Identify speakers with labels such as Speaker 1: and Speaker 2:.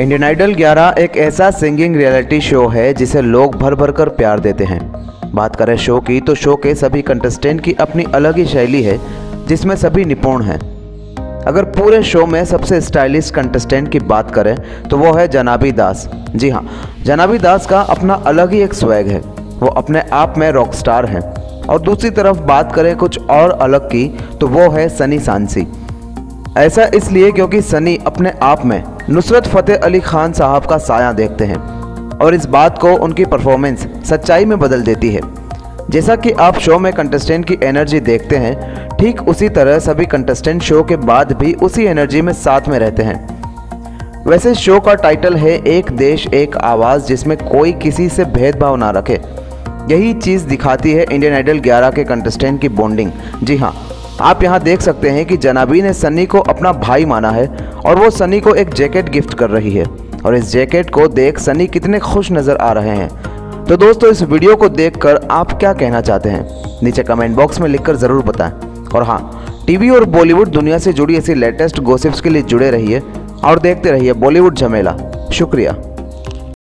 Speaker 1: Indian idol 11 एक ऐसा singing reality show है जिसे लोग भर भर कर प्यार देते हैं। बात करें शो की तो शो के सभी कंटेस्टेंट की अपनी अलग ही शैली है, जिसमें सभी निपुण हैं। अगर पूरे शो में सबसे स्टाइलिश कंटेस्टेंट की बात करें तो वो है जनाबी दास। जी हाँ जनाबी दास का अपना अलग ही एक स्वैग है। वो अपने आप में रॉक स्टार हैं। और दूसरी तरफ़ बात करें कुछ और अलग की तो वो है सनी सांसी। ऐसा इसलिए क्योंकि सनी अपने आप में नुसरत फ़तेह अली खान साहब का साया देखते हैं और इस बात को उनकी परफॉर्मेंस सच्चाई में बदल देती है। जैसा कि आप शो में कंटेस्टेंट की एनर्जी देखते हैं, ठीक उसी तरह सभी कंटेस्टेंट शो के बाद भी उसी एनर्जी में साथ में रहते हैं। वैसे शो का टाइटल है एक देश, एक आवाज़, जिसमें कोई किसी से भेदभाव ना रखे। यही चीज़ दिखाती है इंडियन आइडल 11 के कंटेस्टेंट की बॉन्डिंग जी हाँ आप यहाँ देख सकते हैं कि जनाबी ने सनी को अपना भाई माना है और वो सनी को एक जैकेट गिफ्ट कर रही है। और इस जैकेट को देख सनी कितने खुश नज़र आ रहे हैं। तो दोस्तों, इस वीडियो को देखकर आप क्या कहना चाहते हैं? नीचे कमेंट बॉक्स में लिखकर ज़रूर बताएँ। और हाँ टीवी और बॉलीवुड दुनिया से जुड़ी ऐसी लेटेस्ट गोसिप्स के लिए जुड़े रहिए और देखते रहिए बॉलीवुड झमेला। शुक्रिया।